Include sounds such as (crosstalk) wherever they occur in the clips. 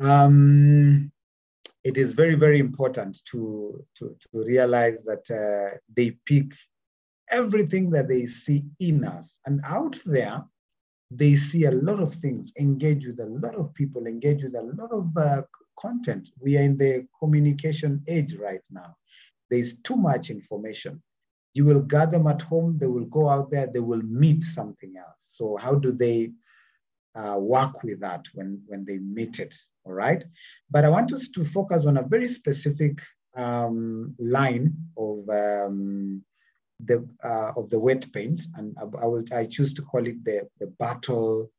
Um, it is very, very important to, to, to realize that uh, they pick everything that they see in us. And out there, they see a lot of things, engage with a lot of people, engage with a lot of uh, content. We are in the communication age right now. There's too much information. You will gather them at home, they will go out there, they will meet something else. So, how do they uh, work with that when, when they meet it? All right. But I want us to focus on a very specific um, line of um, the uh, of the wet paint, and I, I will I choose to call it the the battle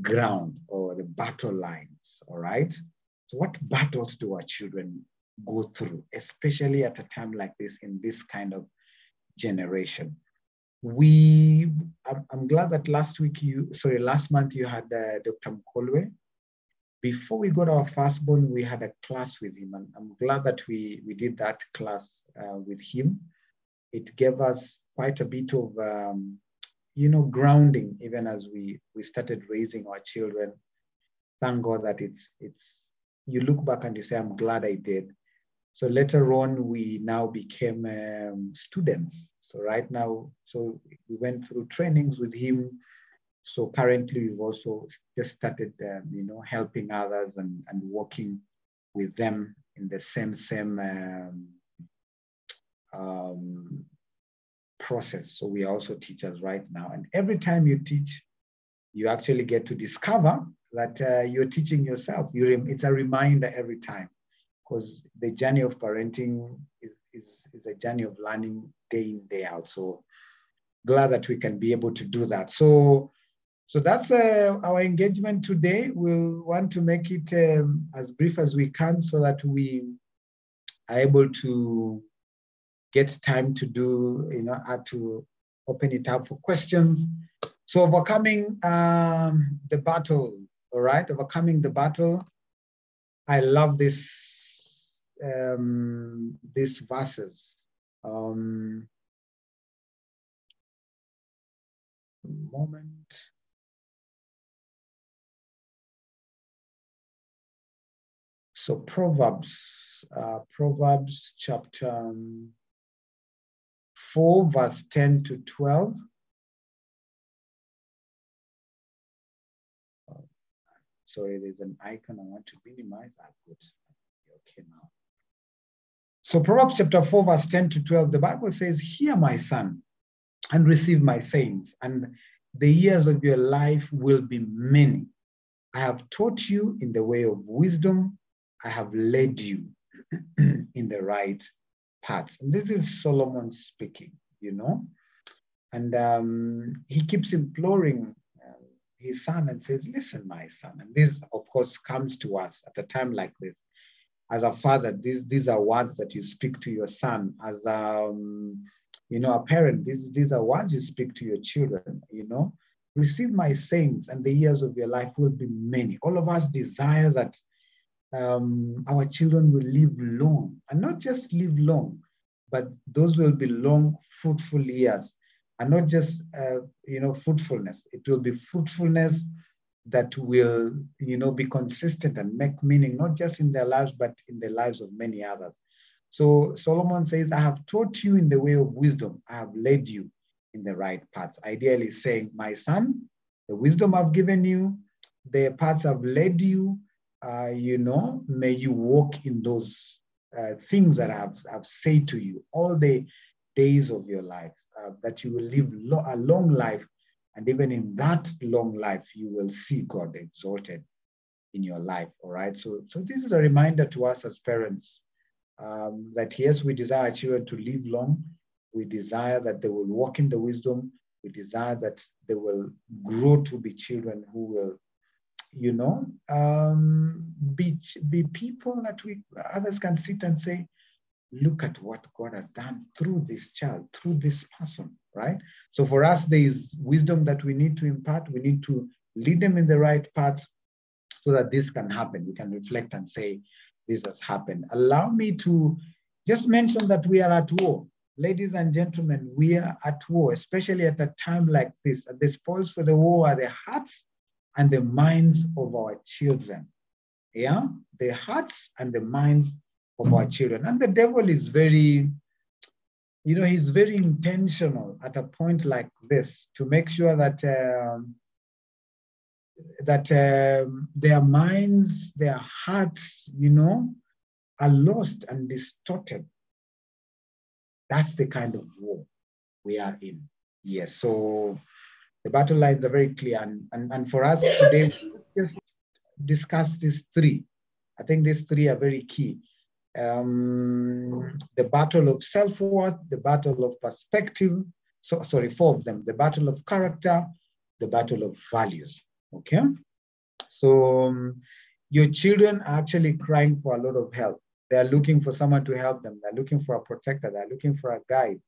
ground or the battle lines. All right. So, what battles do our children go through, especially at a time like this in this kind of generation? We, I'm, glad that last week you, sorry, last month you had uh, Dr. Mkolwe. Before we got our firstborn, we had a class with him, and I'm glad that we we did that class uh, with him. It gave us quite a bit of um, you know grounding even as we we started raising our children. Thank god that it's it's you look back and you say i'm glad i did. So later on we now became um, students. So right now so we went through trainings with him so currently we've also just started um, you know helping others and and working with them in the same same um, um, process. So we are also teachers right now. And every time you teach, you actually get to discover that uh, you're teaching yourself. You it's a reminder every time because the journey of parenting is, is, is a journey of learning day in, day out. So glad that we can be able to do that. So so that's uh, our engagement today. We'll want to make it um, as brief as we can so that we are able to get time to do, you know, to open it up for questions. So overcoming um, the battle, all right, overcoming the battle. I love this, um, these verses. Um, moment. So Proverbs, uh, Proverbs chapter um, 4, verse 10 to 12. sorry, there's an icon I want to minimize. I put okay now. So Proverbs chapter 4, verse 10 to 12, the Bible says, Hear my son, and receive my sayings, and the years of your life will be many. I have taught you in the way of wisdom, I have led you (clears throat) in the right parts. And this is Solomon speaking, you know. And um, he keeps imploring uh, his son and says, Listen, my son. And this, of course, comes to us at a time like this. As a father, these, these are words that you speak to your son. As um, you know, a parent, these, these are words you speak to your children, you know. Receive my sayings, and the years of your life will be many. All of us desire that um, our children will live long and not just live long, but those will be long, fruitful years and not just, uh, you know, fruitfulness. It will be fruitfulness that will, you know, be consistent and make meaning, not just in their lives, but in the lives of many others. So Solomon says, I have taught you in the way of wisdom. I have led you in the right paths. Ideally saying, my son, the wisdom I've given you, the paths I've led you, uh, you know, may you walk in those uh, things that I've, I've said to you all the days of your life, uh, that you will live lo- a long life. And even in that long life, you will see God exalted in your life. All right. So, so this is a reminder to us as parents um, that yes, we desire children to live long. We desire that they will walk in the wisdom. We desire that they will grow to be children who will you know, um, be, be people that we others can sit and say, look at what God has done through this child, through this person, right? So for us, there is wisdom that we need to impart. We need to lead them in the right paths so that this can happen. We can reflect and say, this has happened. Allow me to just mention that we are at war. Ladies and gentlemen, we are at war, especially at a time like this. And the spoils for the war are the hearts and the minds of our children. yeah, the hearts and the minds of our children. And the devil is very, you know, he's very intentional at a point like this to make sure that um, that um, their minds, their hearts, you know, are lost and distorted. That's the kind of war we are in. Yes. So the battle lines are very clear. And, and, and for us today, just discuss these three. I think these three are very key. Um, the battle of self-worth, the battle of perspective, so sorry, four of them, the battle of character, the battle of values, okay? So um, your children are actually crying for a lot of help. They're looking for someone to help them. They're looking for a protector. They're looking for a guide.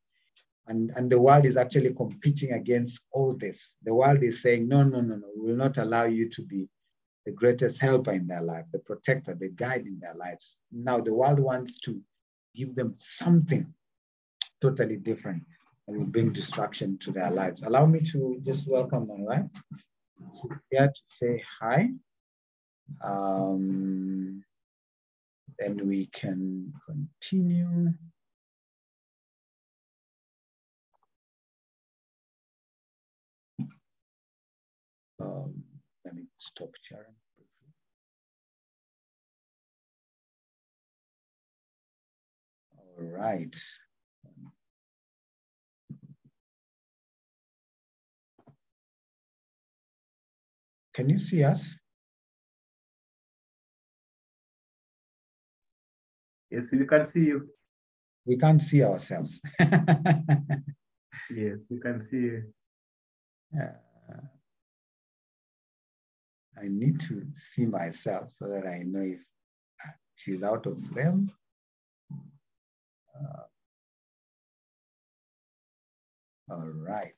And, and the world is actually competing against all this. The world is saying, no, no, no, no, we will not allow you to be the greatest helper in their life, the protector, the guide in their lives. Now the world wants to give them something totally different and will bring destruction to their lives. Allow me to just welcome my wife. Here to say hi. Um, then we can continue. Um, let me stop sharing. All right. Can you see us? Yes, we can see you. We can't see ourselves. (laughs) yes, we can see you. Uh, I need to see myself so that I know if she's out of frame. Uh, all right.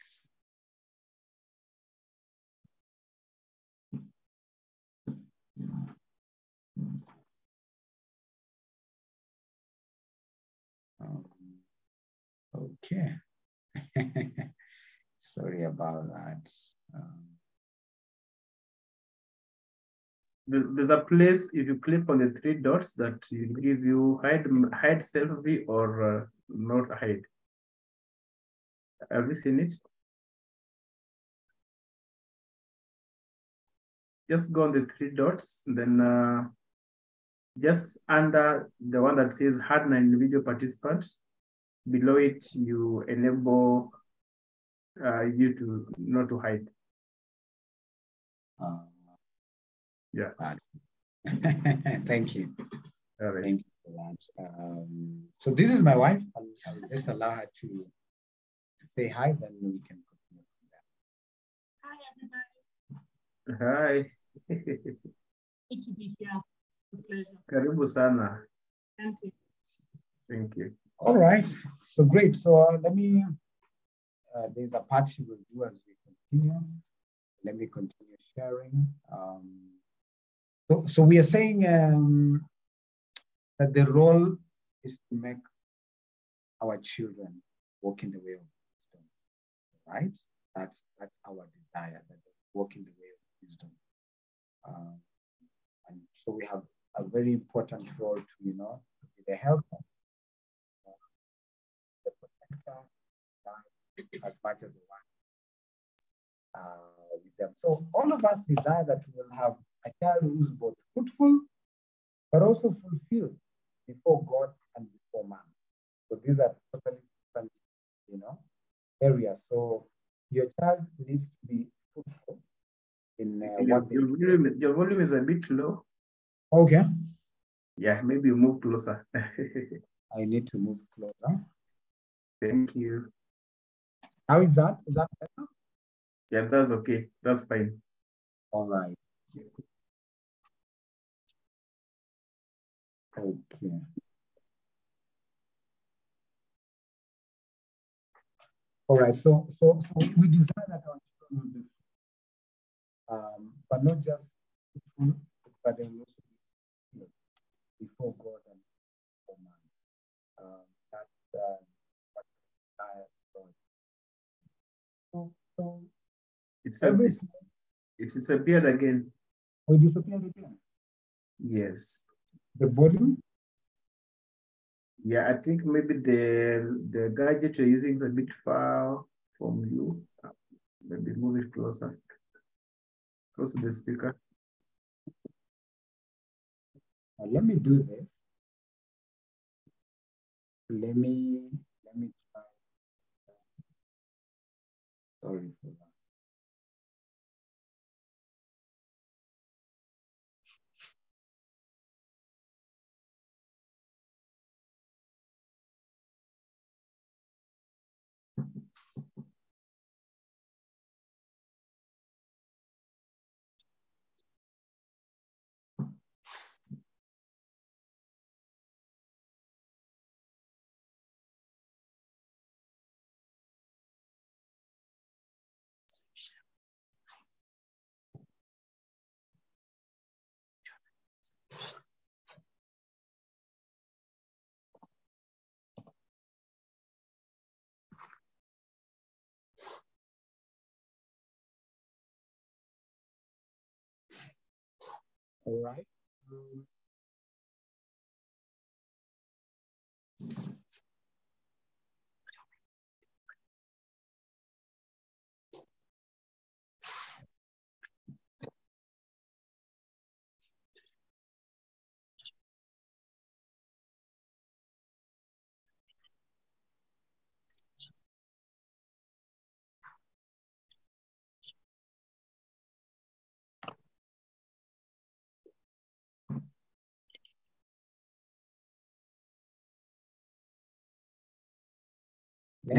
Um, okay. (laughs) Sorry about that. Um, there's a place if you click on the three dots that will give you hide hide selfie or uh, not hide. Have you seen it? Just go on the three dots, then uh, just under the one that says hide an individual participant, below it you enable uh, you to not to hide. uh, Yeah. (laughs) Thank you. All right. Thank you for that. Um, so this is my wife. I'll, I'll just allow her to, to say hi, then we can continue from there. Hi, everybody. Hi. Good to be here. It's a pleasure. Karibu sana. Thank you. Thank you. All right. So great. So uh, let me, uh, there's a part she will do as we continue. Let me continue sharing. Um, so, so we are saying um, that the role is to make our children walk in the way of wisdom, right? That's that's our desire that they walk in the way of wisdom. Um, and so we have a very important role to, you know, to be the helper, uh, the protector, as much as we want uh, with them. So all of us desire that we will have a child who's both fruitful, but also fulfilled before God and before man. So these are totally different, you know, areas. So your child needs to be fruitful in uh, Your, your, volume, your volume is a bit low. Okay, Yeah, maybe you move closer. (laughs) I need to move closer. Thank you. How is that? Is that better? Yeah, that's okay. That's fine. All right. Okay. All right. So, so, so we, desire that our children will be, um, but not just fruitful, but they will also be healed before God and before man. Um, that's uh, what we desire God. So, so It's a, it's, it's, beard again. we disappeared again. Yes. The volume? Yeah, I think maybe the the gadget you're using is a bit far from you. Maybe move it closer. Close to the speaker. Uh, let me do this. Let me let me try. Sorry for that. All right. Um,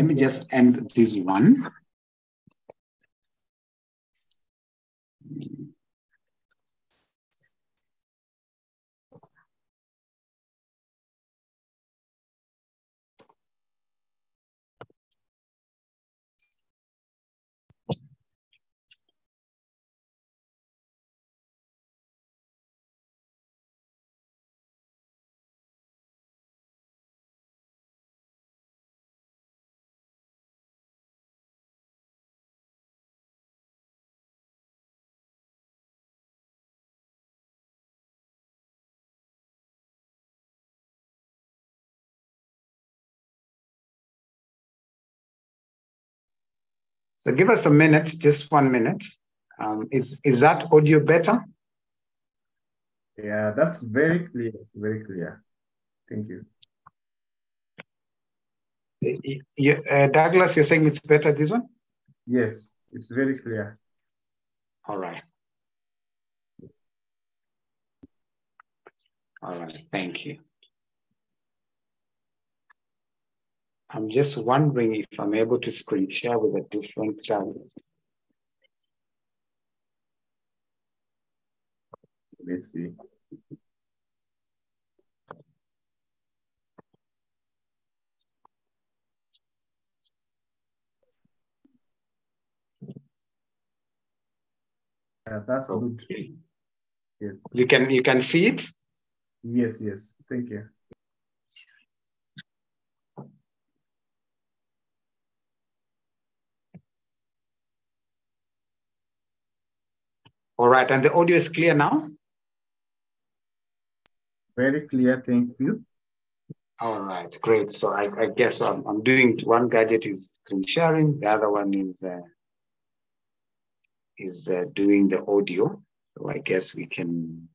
Let me just end this one. So give us a minute, just one minute. Um, is, is that audio better? Yeah, that's very clear. Very clear. Thank you. Y- y- uh, Douglas, you're saying it's better this one? Yes, it's very clear. All right. All right, thank you. I'm just wondering if I'm able to screen share with a different channel. Let's see. Yeah, that's good. Okay. Yes. You can you can see it? Yes, yes. Thank you. All right, and the audio is clear now? Very clear. Thank you. All right, great. So I, I guess I'm, I'm doing one gadget is screen sharing, the other one is uh, is uh, doing the audio. So I guess we can.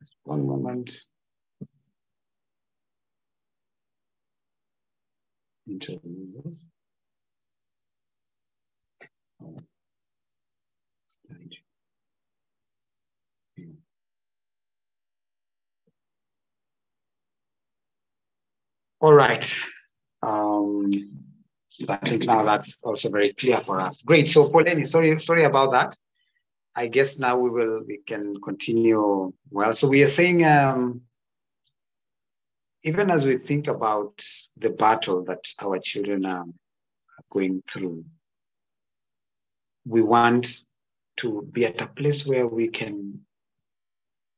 Just One moment. Interview this. Oh. Slide. Yeah. All right. Um, I think now that's also very clear for us. Great. So Poleni, sorry, sorry about that. I guess now we will we can continue. Well, so we are saying um, even as we think about the battle that our children are going through, we want to be at a place where we can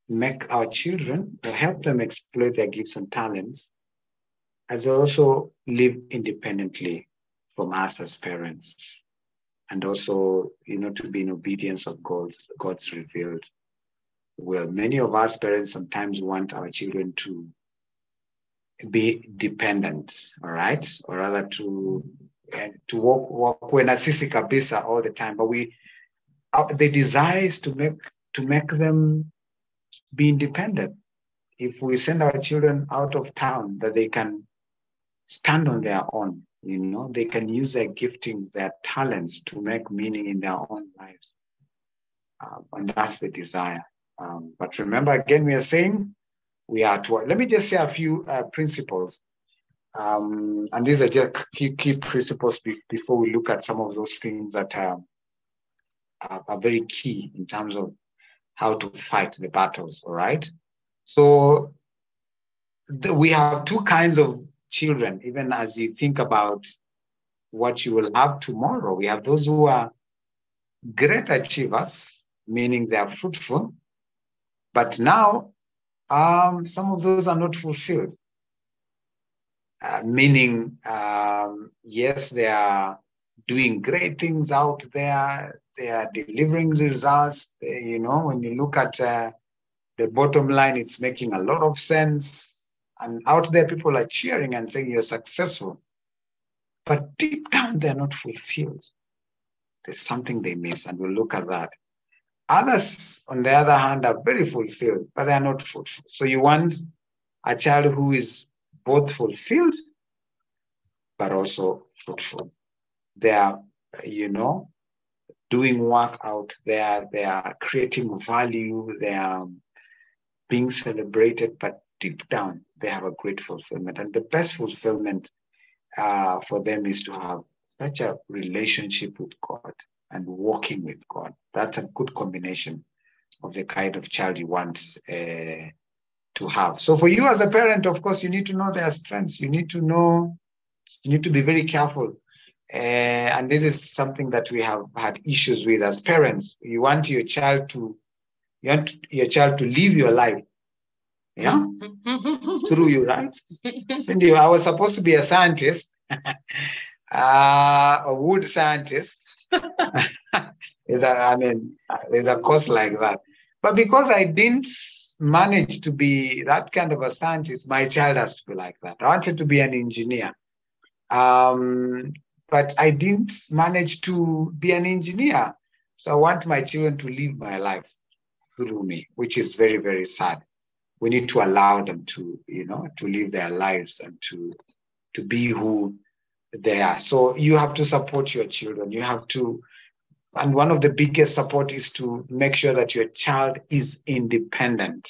make our children help them exploit their gifts and talents as also live independently from us as parents. And also, you know, to be in obedience of God's God's revealed will. Many of us parents sometimes want our children to be dependent, all right, or rather to and to walk walk when sisi kabisa all the time. But we the desire is to make to make them be independent. If we send our children out of town, that they can stand on their own, you know, they can use their giftings, their talents to make meaning in their own lives. Uh, and that's the desire. Um, but remember, again, we are saying we are to. Let me just say a few uh, principles. Um, and these are just key, key principles be, before we look at some of those things that are, are, are very key in terms of how to fight the battles. All right. So we have two kinds of children, even as you think about what you will have tomorrow. We have those who are great achievers, meaning they are fruitful, but now um, some of those are not fulfilled. Uh, meaning, um, yes, they are doing great things out there. They are delivering results. They, you know, when you look at uh, the bottom line, it's making a lot of sense. And out there, people are cheering and saying you're successful. But deep down, they're not fulfilled. There's something they miss, and we'll look at that. Others, on the other hand, are very fulfilled, but they are not fruitful. So you want a child who is both fulfilled, but also fruitful. They are, you know, doing work out there. They are creating value. They are being celebrated, but deep down, they have a great fulfillment. And the best fulfillment uh, for them is to have such a relationship with God and walking with God. That's a good combination of the kind of child you want uh, to have. So for you as a parent, of course, you need to know their strengths. You need to know, you need to be very careful. Uh, and this is something that we have had issues with as parents. You want your child to, you want your child to live your life. Yeah, (laughs) through you, right? Cindy, I was supposed to be a scientist, (laughs) uh, a wood scientist, (laughs) a, I mean, there's a course like that. But because I didn't manage to be that kind of a scientist, my child has to be like that. I wanted to be an engineer. Um, but I didn't manage to be an engineer. So I want my children to live my life through me, which is very, very sad. We need to allow them to, you know, to live their lives and to to be who there. So you have to support your children. You have to, and one of the biggest support is to make sure that your child is independent.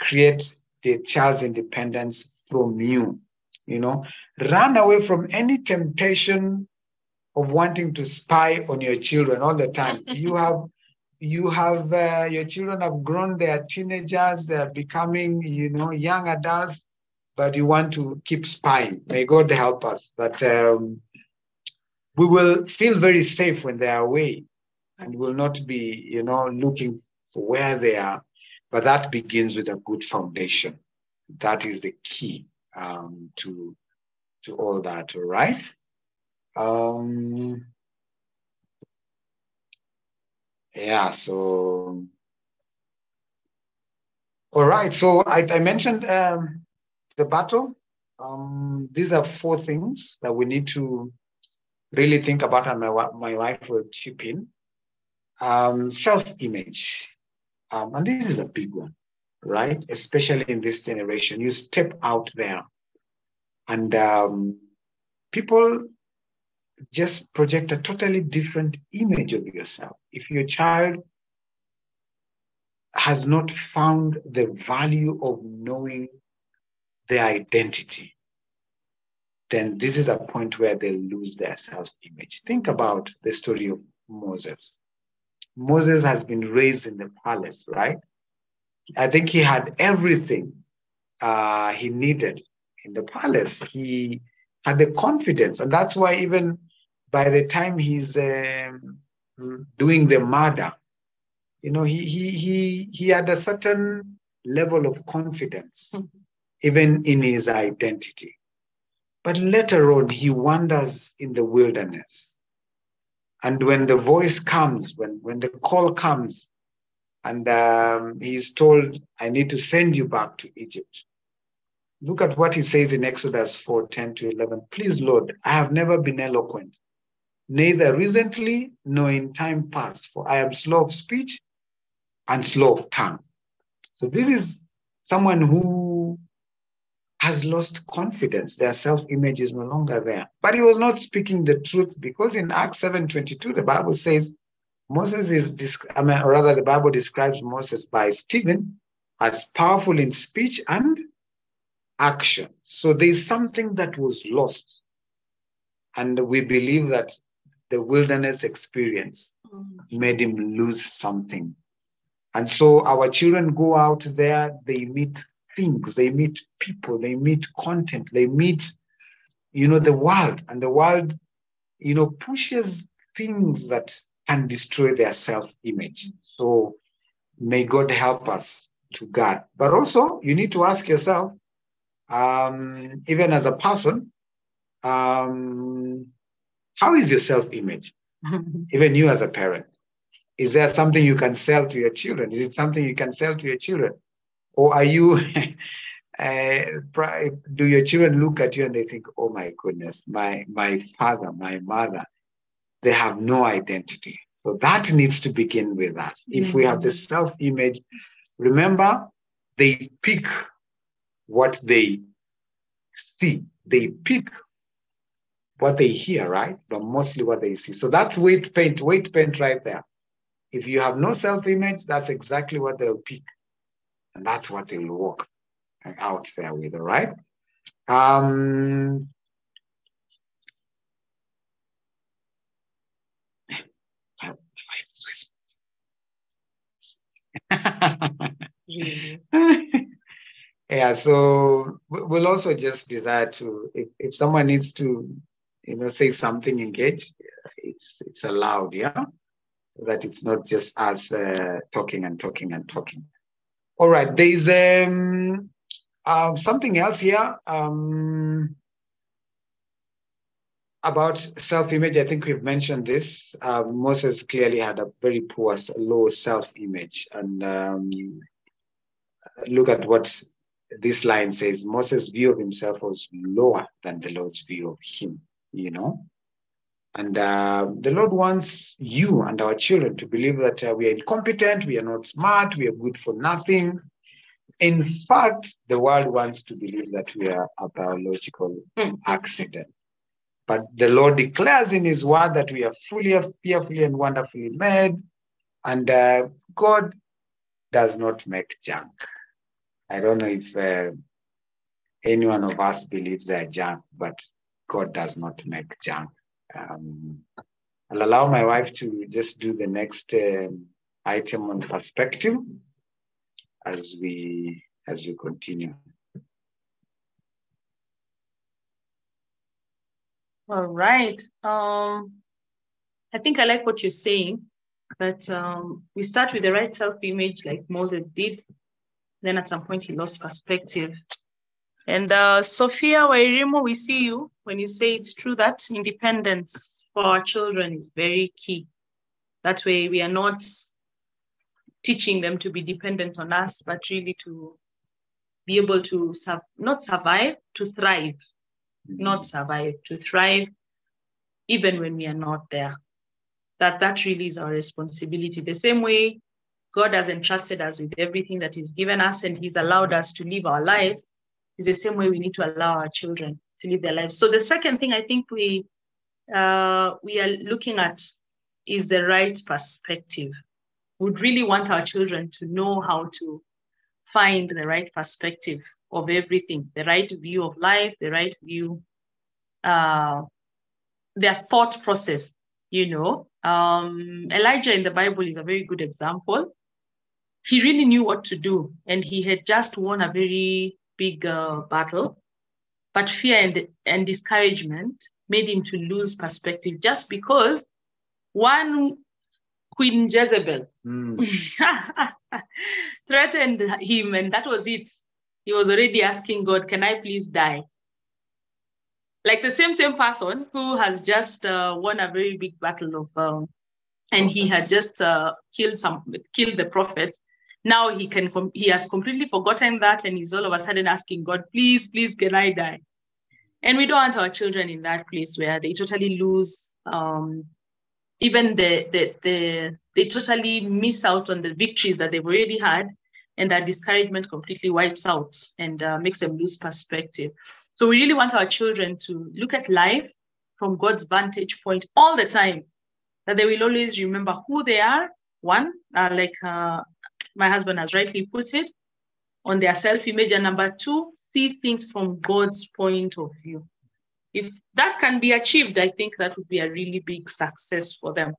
Create the child's independence from you. You know, run away from any temptation of wanting to spy on your children all the time. (laughs) you have you have uh, your children have grown they're teenagers they're becoming you know young adults but you want to keep spying. May God help us that um, we will feel very safe when they are away and will not be, you know, looking for where they are. But that begins with a good foundation. That is the key um, to to all that. All right. Um, yeah. So. All right. So I, I mentioned um, the battle. Um, these are four things that we need to really think about, and my, my wife will chip in. Um, Self image. Um, and this is a big one, right? Especially in this generation. You step out there, and um, people just project a totally different image of yourself. If your child has not found the value of knowing their identity, then this is a point where they lose their self image. Think about the story of Moses. Moses has been raised in the palace, right? I think he had everything uh, he needed in the palace. He had the confidence, and that's why even by the time he's um, doing the murder, you know, he he he he had a certain level of confidence even in his identity. But later on, he wanders in the wilderness. And when the voice comes, when, when the call comes, and um, he is told, I need to send you back to Egypt. Look at what he says in Exodus 4 10 to 11. Please, Lord, I have never been eloquent, neither recently nor in time past, for I am slow of speech and slow of tongue. So, this is someone who has lost confidence. Their self image is no longer there. But he was not speaking the truth because in Acts 7 22, the Bible says, Moses is, I mean, or rather, the Bible describes Moses by Stephen as powerful in speech and action. So there's something that was lost. And we believe that the wilderness experience mm-hmm. made him lose something. And so our children go out there, they meet things, they meet people, they meet content, they meet, you know, the world. And the world, you know, pushes things that can destroy their self-image. So may God help us to guard. But also you need to ask yourself, um, even as a person, um, how is your self image? (laughs) even you as a parent. Is there something you can sell to your children? Is it something you can sell to your children? Or are you, (laughs) uh, do your children look at you and they think, oh my goodness, my, my father, my mother, they have no identity. So that needs to begin with us. If we have the self image, remember, they pick what they see. They pick what they hear, right? But mostly what they see. So that's wet paint, wet paint right there. If you have no self-image, that's exactly what they'll pick. And that's what they'll walk out there with, all right? Um, (laughs) yeah so we'll also just desire to if, if someone needs to you know say something engage it's it's allowed yeah that it's not just us uh, talking and talking and talking all right there's um uh, something else here um about self-image. I think we've mentioned this. Uh, moses clearly had a very poor low self-image. And um, look at what this line says. Moses' view of himself was lower than the Lord's view of him, you know. And uh, the Lord wants you and our children to believe that uh, we are incompetent, we are not smart, we are good for nothing. In fact, the world wants to believe that we are a biological mm. accident. But the Lord declares in His word that we are fully, fearfully, and wonderfully made. And uh, God does not make junk. I don't know if uh, any one of us believes they're junk, but God does not make junk. Um, I'll allow my wife to just do the next uh, item on perspective as we as we continue. All right. Um, I think I like what you're saying. That um, we start with the right self-image, like Moses did, then at some point he lost perspective. And uh, Sophia Wairimu, we see you when you say it's true that independence for our children is very key. That way we are not teaching them to be dependent on us, but really to be able to not survive, to thrive, mm-hmm. not survive, to thrive, even when we are not there. That that really is our responsibility. The same way God has entrusted us with everything that He's given us and He's allowed us to live our lives. Is the same way we need to allow our children to live their lives. So the second thing I think we uh, we are looking at is the right perspective. We would really want our children to know how to find the right perspective of everything, the right view of life, the right view, uh, their thought process. You know, um, Elijah in the Bible is a very good example he really knew what to do and he had just won a very big uh, battle. But fear and, and discouragement made him to lose perspective just because one queen jezebel mm. (laughs) threatened him and that was it. He was already asking god can i please die? Like the same same person who has just uh, won a very big battle of um, and he had just uh, killed some killed the prophets now he can he has completely forgotten that and he's all of a sudden asking god please please can i die? And we don't want our children in that place where they totally lose um, even the, the the they totally miss out on the victories that they've already had and that discouragement completely wipes out and uh, makes them lose perspective. So we really want our children to look at life from god's vantage point all the time that they will always remember who they are one uh, like uh, my husband has rightly put it, on their self image. And number two, see things from God's point of view. If that can be achieved, I think that would be a really big success for them,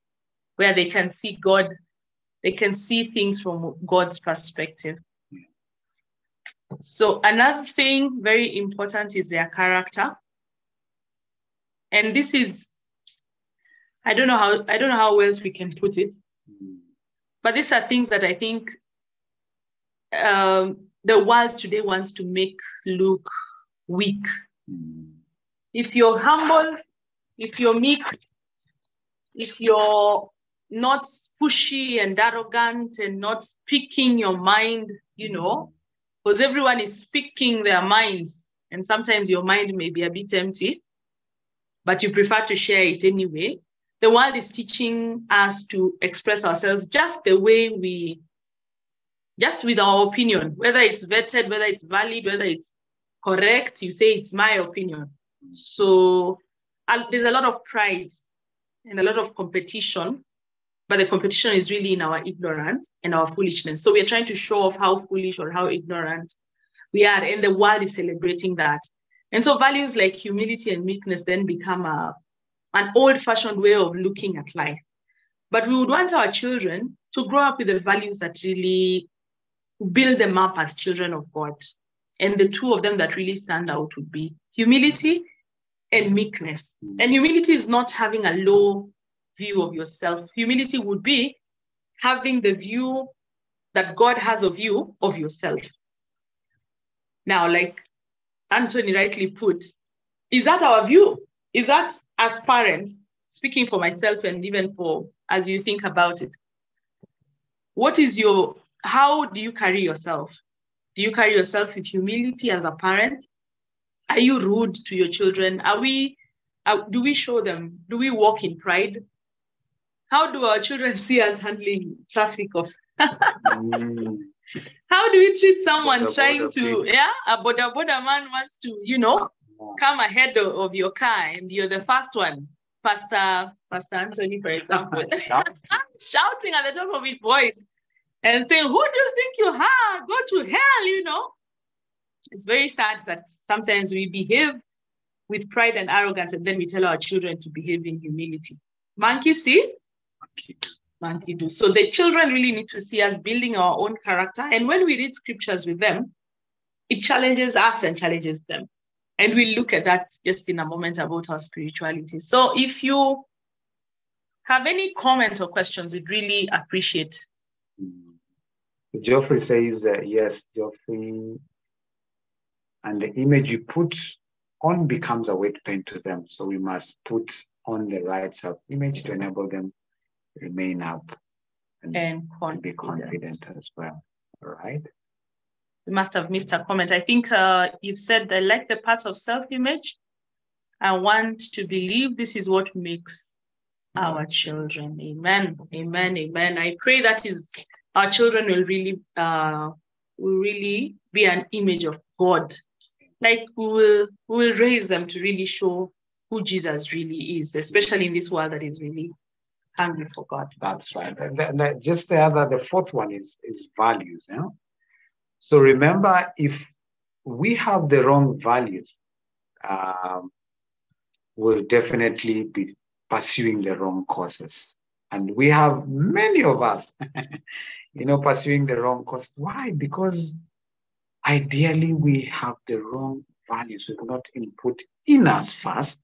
where they can see God, they can see things from God's perspective. So another thing very important is their character. And this is, I don't know how I don't know how else we can put it, mm. but these are things that I think um, the world today wants to make look weak. If you're humble, if you're meek, if you're not pushy and arrogant and not speaking your mind, you know, because everyone is speaking their minds, and sometimes your mind may be a bit empty, but you prefer to share it anyway. The world is teaching us to express ourselves just the way we just with our opinion, whether it's vetted, whether it's valid, whether it's correct, you say it's my opinion. So there's a lot of pride and a lot of competition, but the competition is really in our ignorance and our foolishness. So we're trying to show off how foolish or how ignorant we are, and the world is celebrating that. And so values like humility and meekness then become a, an old-fashioned way of looking at life. But we would want our children to grow up with the values that really build them up as children of God. And the two of them that really stand out would be humility and meekness. Mm. And humility is not having a low view of yourself. Humility would be having the view that God has of you, of yourself. Now, like Anthony rightly put, is that our view? Is that as parents, speaking for myself and even for as you think about it, what is your how do you carry yourself? Do you carry yourself with humility as a parent? Are you rude to your children? Are we, uh, do we show them? Do we walk in pride? How do our children (laughs) see us handling traffic of? mm. (laughs) How do we treat someone border, trying border to, people. yeah, a border border man wants to, you know, come ahead of, of your car and you're the first one. Pastor, Pastor Anthony, for example, (laughs) shouting at the top of his voice and saying, Who do you think you are? Go to hell, you know. It's very sad that sometimes we behave with pride and arrogance, and then we tell our children to behave in humility. Monkey see, monkey do. So the children really need to see us building our own character. And when we read scriptures with them, it challenges us and challenges them. And we'll look at that just in a moment about our spirituality. So if you have any comment or questions, we'd really appreciate hmm. Geoffrey says, uh, yes, Geoffrey, and the image you put on becomes a weight pain to them. So we must put on the right self image to enable them remain up and, and be confident as well. All right. You must have missed a comment. I think uh, you've said I like the part of self image. I want to believe this is what makes our children. Amen. Amen. Amen. I pray that is our children will really uh, will really be an image of God. Like we will we will raise them to really show who Jesus really is, especially in this world that is really hungry for God. That's right. And, and just the other, the fourth one is is values. Yeah? So remember, if we have the wrong values, um, we'll definitely be pursuing the wrong causes. And we have many of us (laughs) you know, pursuing the wrong cause. Why? Because ideally we have the wrong values. We cannot input in us first,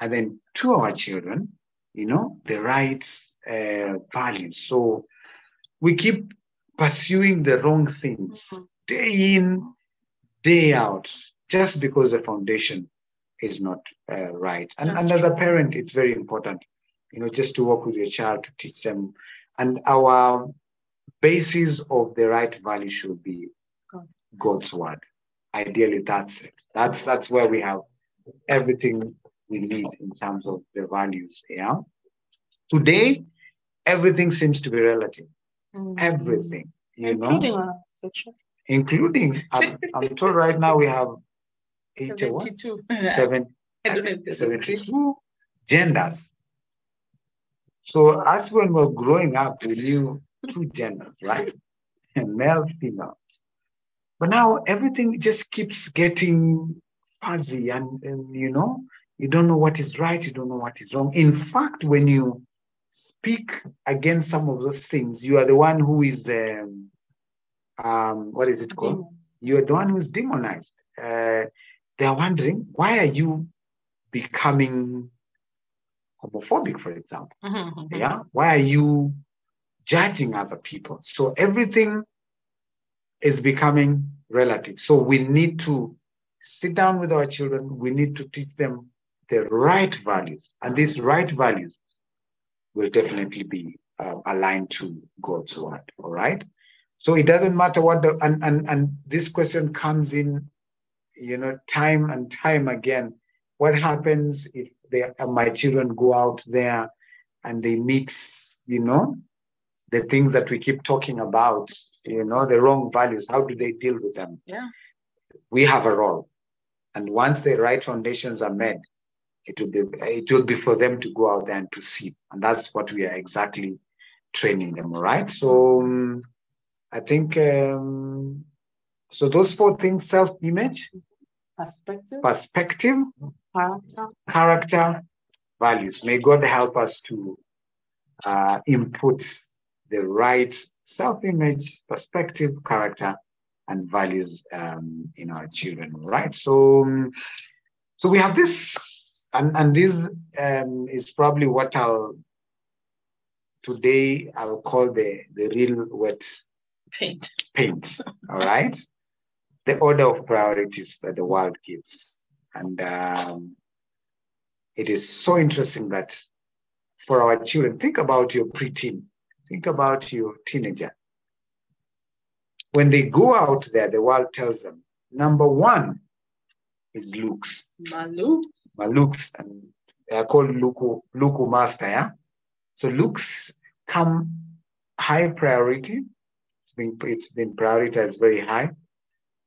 and then to our children, you know, the right uh, values. So we keep pursuing the wrong things mm-hmm. day in, day out, just because the foundation is not uh, right. And, and as a parent, it's very important, you know, just to work with your child to teach them. And our basis of the right value should be God. God's word. Ideally, that's it. That's that's where we have everything we need in terms of the values. Yeah. Today, everything seems to be relative. Mm. Everything, you know, Including our sexual. including I'm, I'm told right now we have 81, 72. seven, (laughs) I don't know if there's a 72 genders. So as when we're growing up, we knew two genders, right? (laughs) Male, female. But now everything just keeps getting fuzzy and, and you know, you don't know what is right, you don't know what is wrong. In fact, when you speak against some of those things, you are the one who is um, um what is it called? you're the one who's demonized. Uh, they're wondering why are you becoming homophobic, for example? Mhm. Yeah, why are you judging other people? So everything is becoming relative. So we need to sit down with our children. We need to teach them the right values, and these right values will definitely be uh, aligned to God's word. All right. So it doesn't matter what the and and and this question comes in, you know, time and time again. What happens if they uh, my children go out there and they mix, you know, the things that we keep talking about, you know, the wrong values? How do they deal with them? Yeah. We have a role, and once the right foundations are made, it will be it will be for them to go out there and to see, and that's what we are exactly training them. All right. So. um, I think um, so. Those four things: self-image, Perspective, perspective, character, character, values. May God help us to uh, input the right self-image, perspective, character, and values um, in our children. Right. So, um, so we have this, and and this um, is probably what I'll today I will call the the real wet paint. paint. All right. The order of priorities that the world gives. And um, it is so interesting that for our children, think about your preteen, think about your teenager. When they go out there, the world tells them number one is looks. Malu. My looks, and they are called Luku, Luku Master. Yeah. So looks come high priority it's been it's been prioritized very high.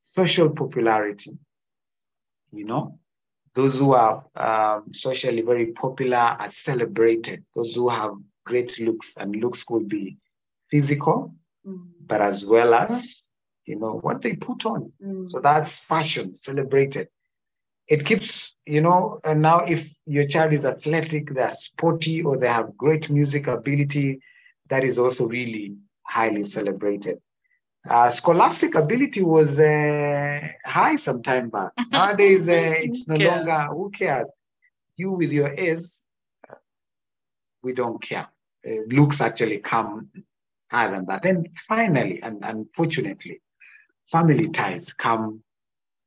Social popularity, you know, those who are um, socially very popular are celebrated. Those who have great looks, and looks could be physical, Mm. but as well as you know what they put on. Mm. So that's fashion celebrated. It keeps, you know, and now if your child is athletic, they're sporty, or they have great music ability, that is also really highly celebrated. Uh, scholastic ability was uh, high some time back. (laughs) Nowadays, uh, it's no cares? longer who cares. You with your A's, we don't care. Uh, looks actually come higher than that. And finally, and unfortunately, family ties come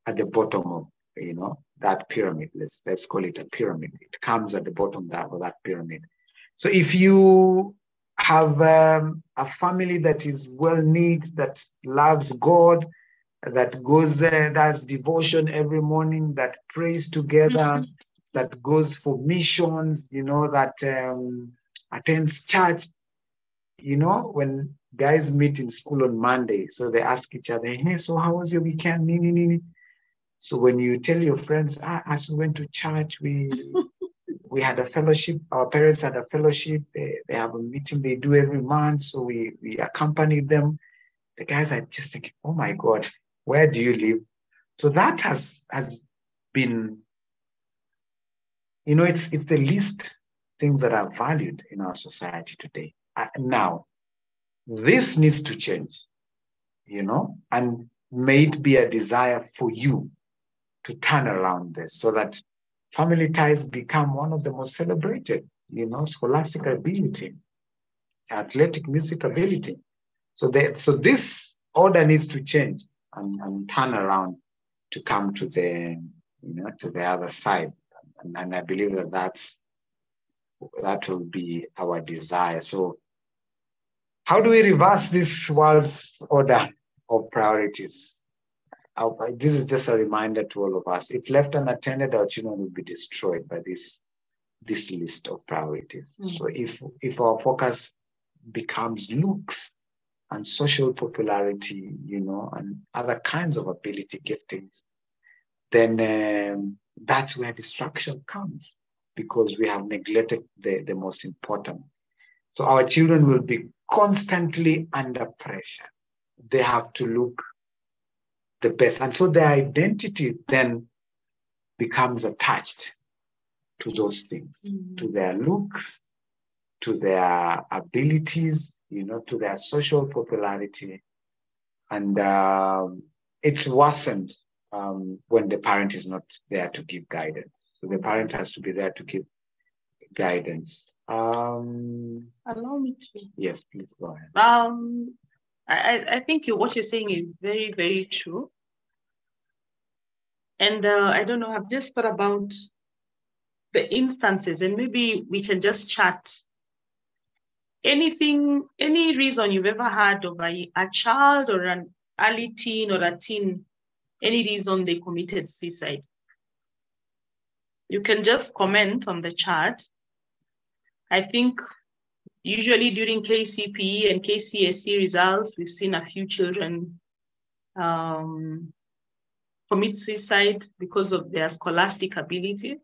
at the bottom of you know that pyramid. Let's let's call it a pyramid. It comes at the bottom that, of that pyramid. So if you have um, a family that is well knit, that loves God, that goes there, does devotion every morning, that prays together, that goes for missions, you know, that um, attends church. You know, when guys meet in school on Monday, so they ask each other, hey, so how was your weekend? Nee, nee, nee. So when you tell your friends, ah, as we went to church, we (laughs) we had a fellowship. Our parents had a fellowship. They, they have a meeting they do every month. So we we accompanied them. The guys are just thinking, oh my God, where do you live? So that has has been, you know, it's it's the least things that are valued in our society today. Uh, now, this needs to change, you know, and may it be a desire for you to turn around this so that family ties become one of the most celebrated, you know, scholastic ability, athletic music ability. So that so this order needs to change and, and turn around to come to the you know to the other side. And, and I believe that that's that will be our desire. So, how do we reverse this world's order of priorities? This is just a reminder to all of us. If left unattended, our children will be destroyed by this this list of priorities. Mm-hmm. So, if if our focus becomes looks and social popularity, you know, and other kinds of ability giftings, then um, that's where distraction comes because we have neglected the, the most important. So our children will be constantly under pressure. They have to look the best. And so their identity then becomes attached to those things, mm-hmm. to their looks, to their abilities, you know, to their social popularity. And um, it's worsened um, when the parent is not there to give guidance. So the parent has to be there to give guidance. Um, Allow me to. Yes, please go ahead. Um, I, I think you, what you're saying is very, very true. And uh, I don't know, I've just thought about the instances, and maybe we can just chat. Anything, any reason you've ever had of a, a child or an early teen or a teen, any reason they committed suicide? You can just comment on the chat. I think usually during KCPE and KCSE results, we've seen a few children um, commit suicide because of their scholastic ability.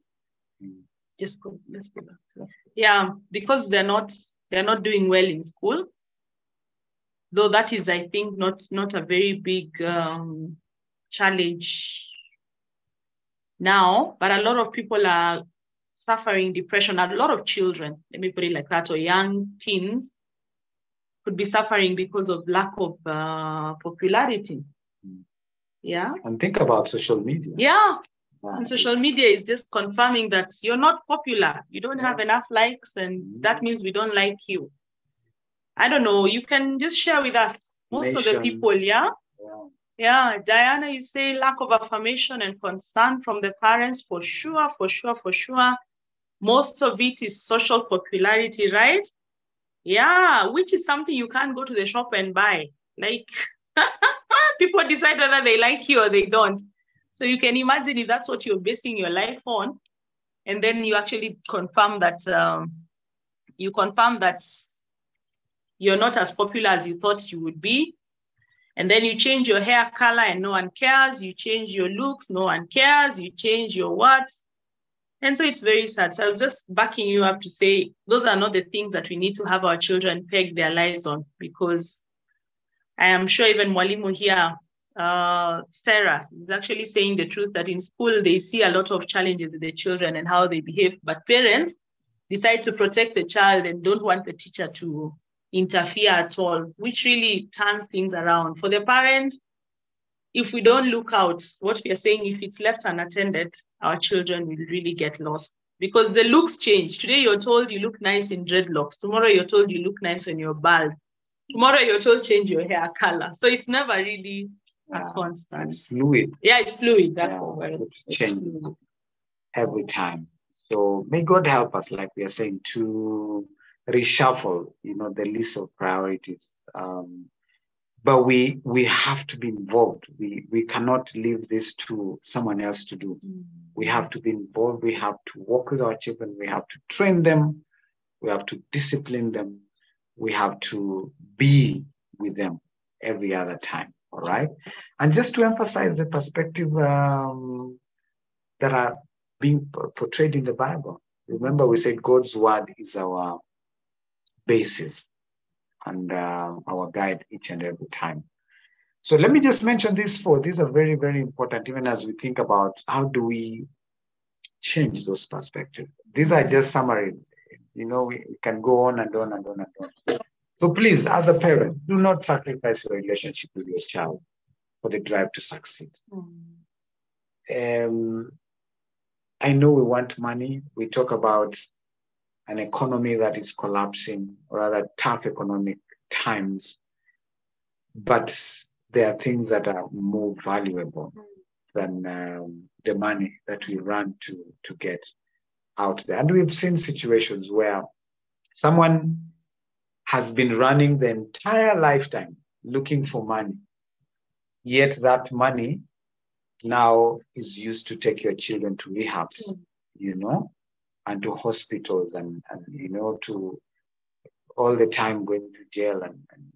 Just go, let's go back. Yeah, because they're not they're not doing well in school. Though that is, I think, not not a very big um, challenge now, but a lot of people are suffering depression. A lot of children, let me put it like that, or young teens could be suffering because of lack of uh, popularity. Yeah. And think about social media. Yeah. and social media is just confirming that you're not popular. You don't yeah. have enough likes, and mm-hmm. that means we don't like you. I don't know. You can just share with us. Most Nation. of the people, yeah? yeah. Yeah, Diana, you say lack of affirmation and concern from the parents for sure, for sure, for sure. Most of it is social popularity, right? Yeah, which is something you can't go to the shop and buy. Like (laughs) people decide whether they like you or they don't. So you can imagine if that's what you're basing your life on, and then you actually confirm that um, you confirm that you're not as popular as you thought you would be and then you change your hair color and no one cares. You change your looks, no one cares. You change your words. And so it's very sad. So I was just backing you up to say those are not the things that we need to have our children peg their lives on because I am sure even Mwalimu here, uh, Sarah, is actually saying the truth that in school they see a lot of challenges with the children and how they behave, but parents decide to protect the child and don't want the teacher to interfere at all, which really turns things around. For the parent, if we don't look out, what we are saying, if it's left unattended, our children will really get lost because the looks change. Today you're told you look nice in dreadlocks. Tomorrow you're told you look nice when you're bald. Tomorrow you're told change your hair color. So it's never really a constant. It's fluid. Yeah, it's fluid. That's yeah, what it's, it's changing every time. So may God help us, like we are saying, to reshuffle, you know, the list of priorities. Um, but we we have to be involved. We we cannot leave this to someone else to do. Mm-hmm. We have to be involved. We have to work with our children. We have to train them. We have to discipline them. We have to be with them every other time. All right. And just to emphasize the perspective um, that are being portrayed in the Bible. Remember, we said God's word is our basis and uh, our guide each and every time. So let me just mention these four. These are very, very important, even as we think about how do we change those perspectives. These are just summaries. You know, we, can go on and on and on and on. So please, as a parent, do not sacrifice your relationship with your child for the drive to succeed. Mm. Um, I know we want money. We talk about an economy that is collapsing, or rather tough economic times. But there are things that are more valuable than um, the money that we run to, to get. out there. And we've seen situations where someone has been running the entire lifetime looking for money, yet that money now is used to take your children to rehab, Mm. you know, and to hospitals and, and you know, to all the time going to jail and, and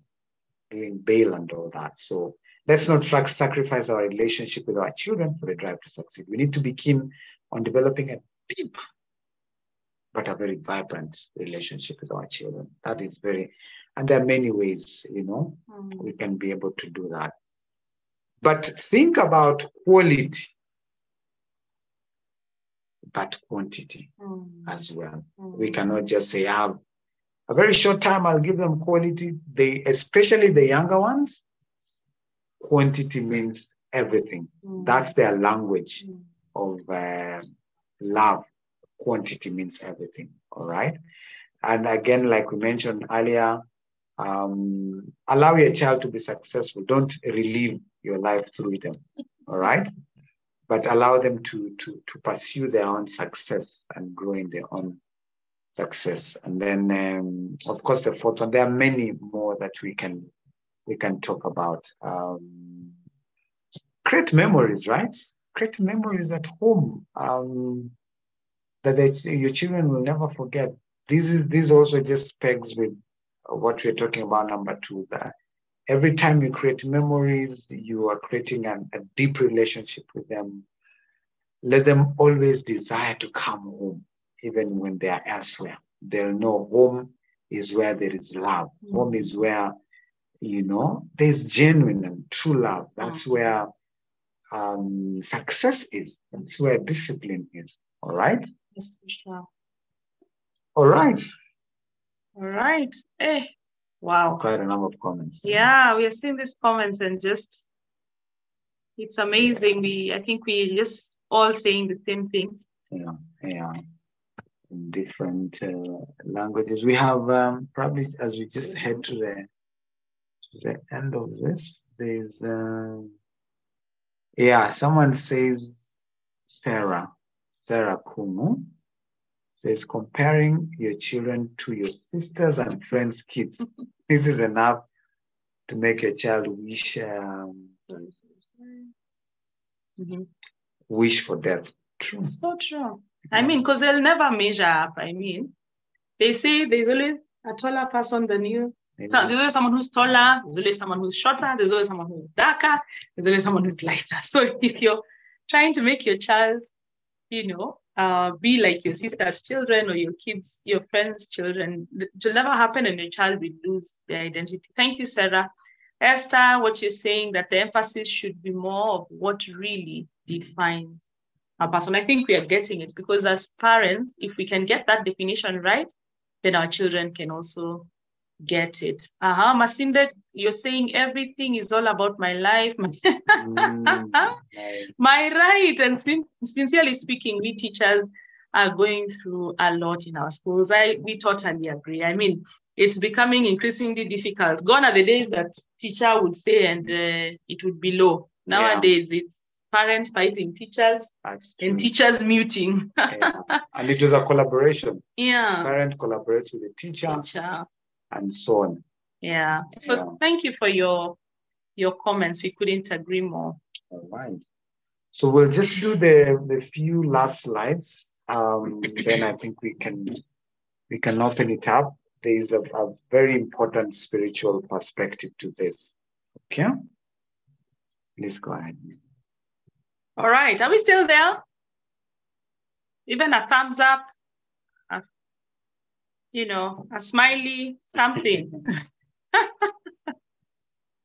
doing bail and all that. So let's not sac- sacrifice our relationship with our children for the drive to succeed. We need to be keen on developing a deep but a very vibrant relationship with our children. That is very, and there are many ways, you know, Mm. we can be able to do that. But think about quality, but quantity Mm. as well. Mm. We cannot just say, I have a very short time, I'll give them quality. They, especially the younger ones, quantity means everything. Mm. That's their language Mm. of uh, love. Quantity means everything. All right. And again, like we mentioned earlier, um, allow your child to be successful. Don't relive your life through them. All right. But allow them to, to, to pursue their own success and grow in their own success. And then, um, of course, the fourth one, there are many more that we can we can talk about. Um, create memories, right? Create memories at home um, that they, your children will never forget. This is this also just pegs with what we're talking about. Number two, that every time you create memories, you are creating an, a deep relationship with them. Let them always desire to come home, even when they are elsewhere. They'll know home is where there is love. Home is where you know there's genuine and true love. That's where um, success is. That's where discipline is. All right. Yes, for sure. All right. All right. Eh. Wow. Quite a number of comments. Yeah, we have seen these comments and just it's amazing. We I think we just all saying the same things. Yeah. Yeah. In different uh, languages. We have um, probably as we just head to the to the end of this. There's um, yeah. Someone says Sarah Sarah Kumu says comparing your children to your sisters and friends' kids. (laughs) this is enough to make your child wish um, Sorry, sorry, sorry. Mhm. wish for death. True. So true. I mean, because they'll never measure up. I mean, they say there's always a taller person than you. So there's always someone who's taller, there's always someone who's shorter, there's always someone who's darker, there's always someone who's lighter. (laughs) So if you're trying to make your child, you know, uh, be like your sister's children or your kids, your friends' children, it will never happen and your child will lose their identity. Thank you, Sarah. Esther, what you're saying that the emphasis should be more of what really defines a person. I think we are getting it because as parents, if we can get that definition right, then our children can also get it. Uh-huh. Masinde, you're saying everything is all about my life. (laughs) Mm, my right. And sin- sincerely speaking, we teachers are going through a lot in our schools. I we totally agree. I mean, it's becoming increasingly difficult. Gone are the days that teacher would say and uh, it would be low. Nowadays, it's parent fighting teachers and teachers muting. Yeah. And it was a collaboration. (laughs) yeah. Parent collaborates with the teacher Teacher. And so on. Yeah. So Yeah. thank you for your your comments. We couldn't agree more. All right. So we'll just do the, the few last slides. Um, then I think we can we can open it up. There is a, a very important spiritual perspective to this. Okay. Please go ahead. All right. Are we still there? Even a thumbs up, you know, a smiley, something. (laughs)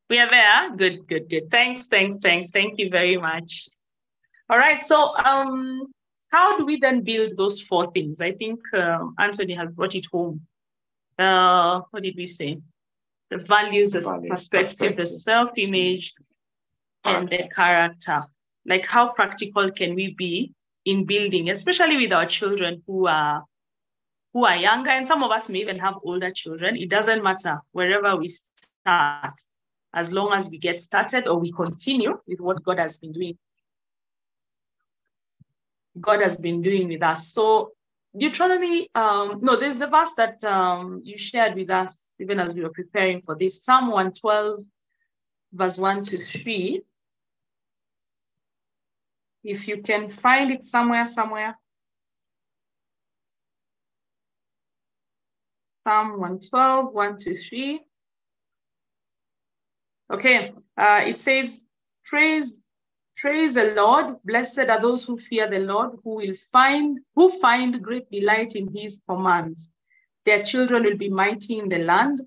we are there. Good, good, good. Thanks, thanks, thanks. Thank you very much. All right. So, um, how do we then build those four things? I think um, Anthony has brought it home. Uh, what did we say? The values, the Values, perspective, the self-image, and the character. Like how practical can we be in building, especially with our children who are who are younger, and some of us may even have older children. It doesn't matter wherever we start, as long as we get started or we continue with what God has been doing. God has been doing with us. So Deuteronomy, um, no, there's the verse that um, you shared with us even as we were preparing for this Psalm 112, verse 1 to 3. If you can find it somewhere, somewhere. Psalm 112, 1 to 3. Okay, uh, it says, Praise Praise the Lord. Blessed are those who fear the Lord, who will find who find great delight in his commands. Their children will be mighty in the land.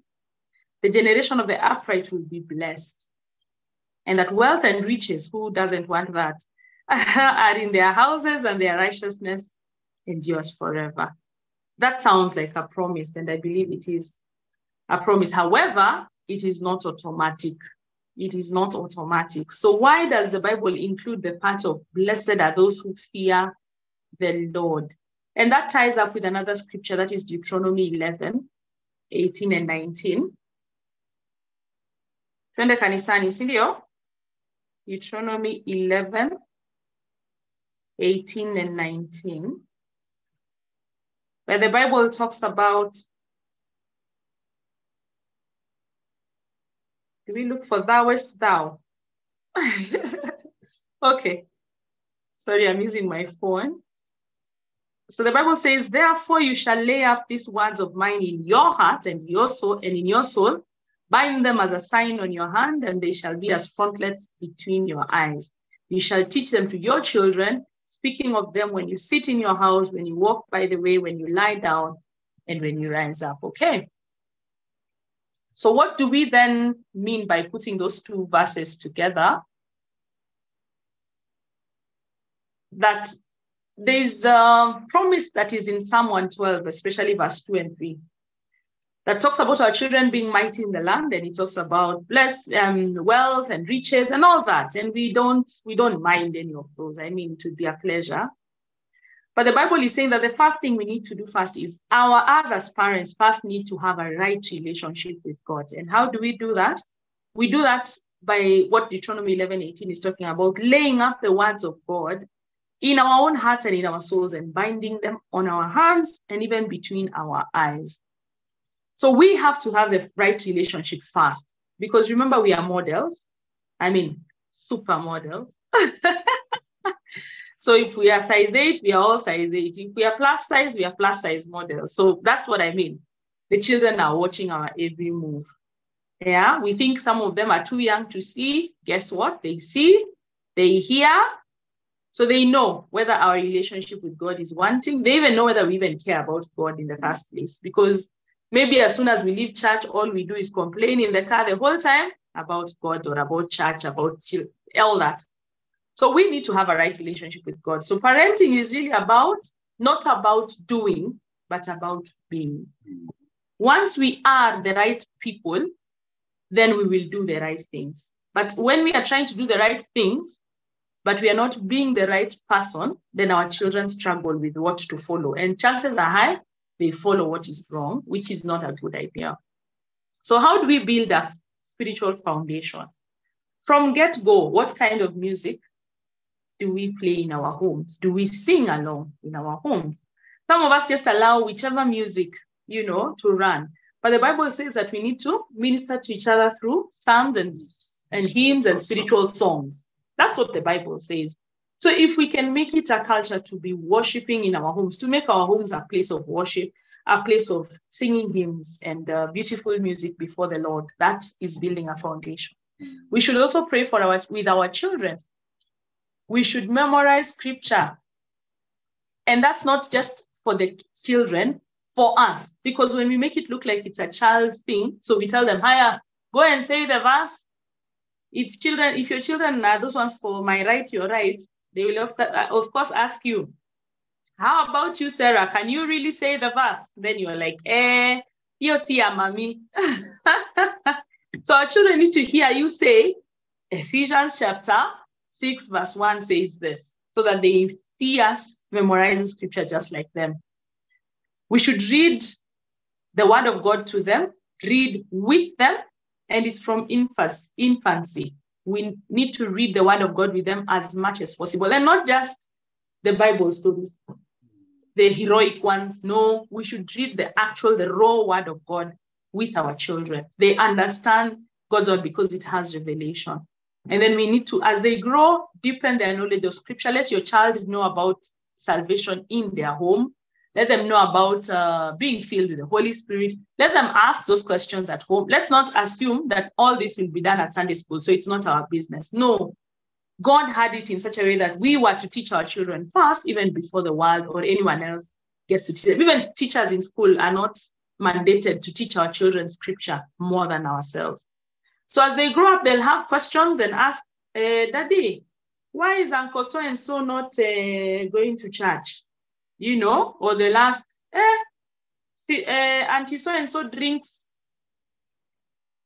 The generation of the upright will be blessed. And that wealth and riches, who doesn't want that, (laughs) are in their houses and their righteousness endures forever. That sounds like a promise, and I believe it is a promise. However, it is not automatic it is not automatic. So why does the Bible include the part of blessed are those who fear the Lord? And that ties up with another scripture that is Deuteronomy 11, 18 and 19. Twende kanisani, si ndio? Deuteronomy 11, 18 and 19, where the Bible talks about Do we look for thouest thou? (laughs) okay. Sorry, I'm using my phone. So the Bible says, therefore you shall lay up these words of mine in your heart and your soul and in your soul, bind them as a sign on your hand, and they shall be as frontlets between your eyes. You shall teach them to your children, speaking of them when you sit in your house, when you walk by the way, when you lie down, and when you rise up. Okay. So what do we then mean by putting those two verses together? That there's a promise that is in Psalm 112, especially verse 2 and 3, that talks about our children being mighty in the land, and it talks about bless um, wealth and riches and all that. And we don't we don't mind any of those. I mean, to be a pleasure. But the Bible is saying that the first thing we need to do first is our, us as parents, first need to have a right relationship with God. And how do we do that? We do that by what Deuteronomy 11 18 is talking about, laying up the words of God in our own hearts and in our souls and binding them on our hands and even between our eyes. So we have to have the right relationship first because remember, we are models. I mean, super models. (laughs) So if we are size eight, we are all size eight. If we are plus size, we are plus size models. So that's what I mean. The children are watching our every move. Yeah, we think some of them are too young to see. Guess what? They see, they hear, so they know whether our relationship with God is wanting. They even know whether we even care about God in the first place. Because maybe as soon as we leave church, all we do is complain in the car the whole time about God or about church, about all that. So we need to have a right relationship with God. So parenting is really about not about doing, but about being. Once we are the right people, then we will do the right things. But when we are trying to do the right things, but we are not being the right person, then our children struggle with what to follow. And chances are high they follow what is wrong, which is not a good idea. So, how do we build a spiritual foundation? From get go, what kind of music do we play in our homes? Do we sing along in our homes? Some of us just allow whichever music, you know, to run. But the Bible says that we need to minister to each other through psalms and, and hymns and spiritual songs. That's what the Bible says. So if we can make it a culture to be worshiping in our homes, to make our homes a place of worship, a place of singing hymns and uh, beautiful music before the Lord, that is building a foundation. We should also pray for our with our children we should memorize scripture. And that's not just for the children, for us, because when we make it look like it's a child's thing, so we tell them, higher, go and say the verse. If children, if your children are those ones for my right, your right, they will of, of course ask you, how about you, Sarah? Can you really say the verse? Then you're like, eh, you see, mommy. (laughs) so our children need to hear you say Ephesians chapter 6 verse 1 says this, so that they see us memorizing scripture just like them. We should read the word of God to them, read with them, and it's from infancy. We need to read the word of God with them as much as possible, and not just the Bible stories. the heroic ones. No, we should read the actual, the raw word of God with our children. They understand God's word because it has revelation. And then we need to, as they grow, deepen their knowledge of scripture. Let your child know about salvation in their home. Let them know about uh, being filled with the Holy Spirit. Let them ask those questions at home. Let's not assume that all this will be done at Sunday school, so it's not our business. No, God had it in such a way that we were to teach our children first, even before the world or anyone else gets to teach them. Even teachers in school are not mandated to teach our children scripture more than ourselves. So as they grow up, they'll have questions and ask, uh, Daddy, why is Uncle so and so not uh, going to church? You know, or the last, eh, see, uh, Auntie so and so drinks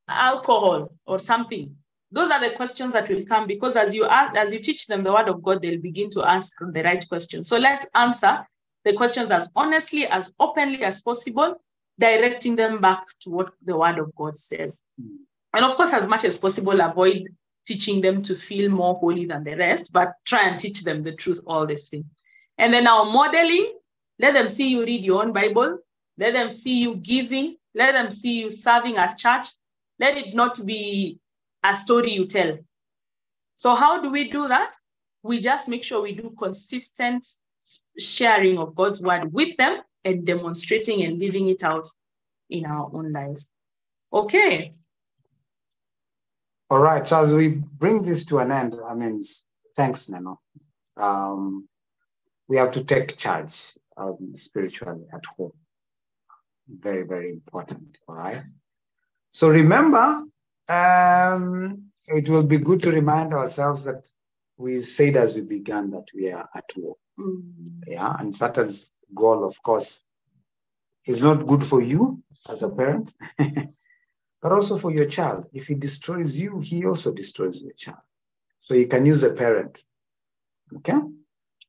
alcohol or something. Those are the questions that will come because as you ask, as you teach them the word of God, they'll begin to ask the right questions. So let's answer the questions as honestly, as openly as possible, directing them back to what the word of God says. And of course, as much as possible, avoid teaching them to feel more holy than the rest, but try and teach them the truth all the same. And then our modeling, let them see you read your own Bible, let them see you giving, let them see you serving at church. Let it not be a story you tell. So, how do we do that? We just make sure we do consistent sharing of God's word with them and demonstrating and living it out in our own lives. Okay. All right. So as we bring this to an end, I mean, thanks, Nano. Um, we have to take charge um, spiritually at home. Very, very important. All right. So remember, um, it will be good to remind ourselves that we said as we began that we are at war. Mm. Yeah. And Satan's goal, of course, is not good for you as a parent. (laughs) but also for your child. If he destroys you, he also destroys your child. So you can use a parent. Okay?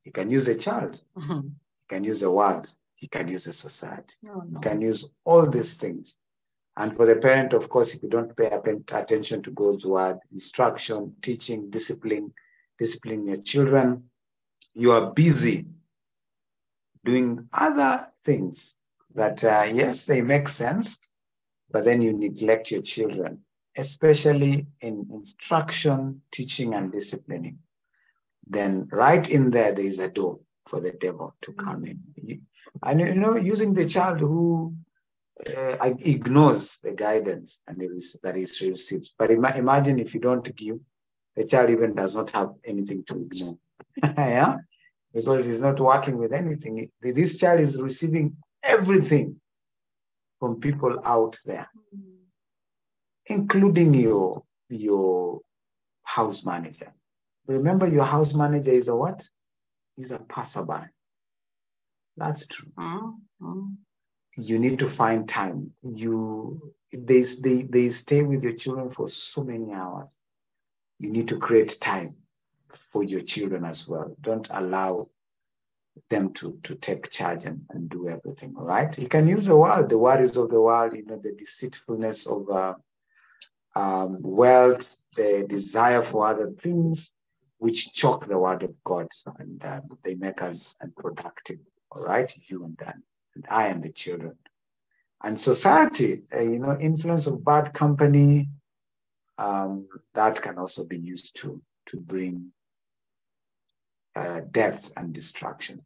You can use a child. Mm-hmm. You can use a world. You can use a society. Oh, no. You can use all these things. And for the parent, of course, if you don't pay attention to God's word, instruction, teaching, discipline, discipline your children, you are busy doing other things that, uh, yes, they make sense, but then you neglect your children, especially in instruction, teaching, and disciplining, then right in there, there is a door for the devil to come in. And you know, using the child who uh, ignores the guidance and that he receives. But ima- imagine if you don't give, the child even does not have anything to ignore. (laughs) yeah? Because he's not working with anything. This child is receiving everything from people out there, including your, your house manager. Remember, your house manager is a what? He's a passerby. That's true. Mm-hmm. You need to find time. You they, they they stay with your children for so many hours. You need to create time for your children as well. Don't allow them to, to take charge and, and do everything, all right? You can use the world, the worries of the world, you know, the deceitfulness of uh, um, wealth, the desire for other things, which choke the word of God and uh, they make us unproductive, all right? You and, Dan, and I and the children. And society, uh, you know, influence of bad company, um, that can also be used to, to bring uh, death and destruction.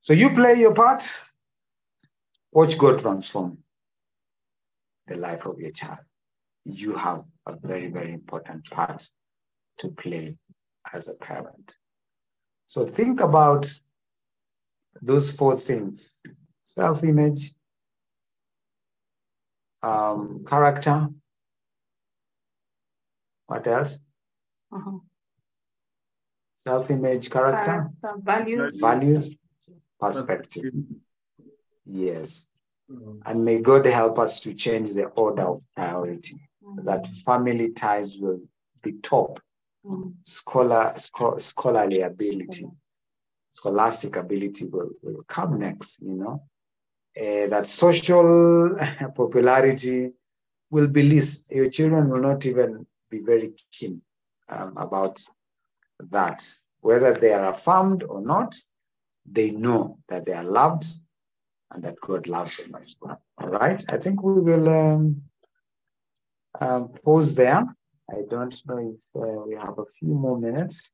So you play your part, watch God transform the life of your child. You have a very, very important part to play as a parent. So think about those four things self image, um, character. What else? Uh-huh self-image, character, character values, values, perspective. Yes. And may God help us to change the order of priority, mm-hmm. that family ties will be top. Scholar, scho- scholarly ability, scholastic ability will, will come next, you know. Uh, that social (laughs) popularity will be least. Your children will not even be very keen um, about that, whether they are affirmed or not, they know that they are loved and that God loves them as well. All right. I think we will um, um, pause there. I don't know if uh, we have a few more minutes.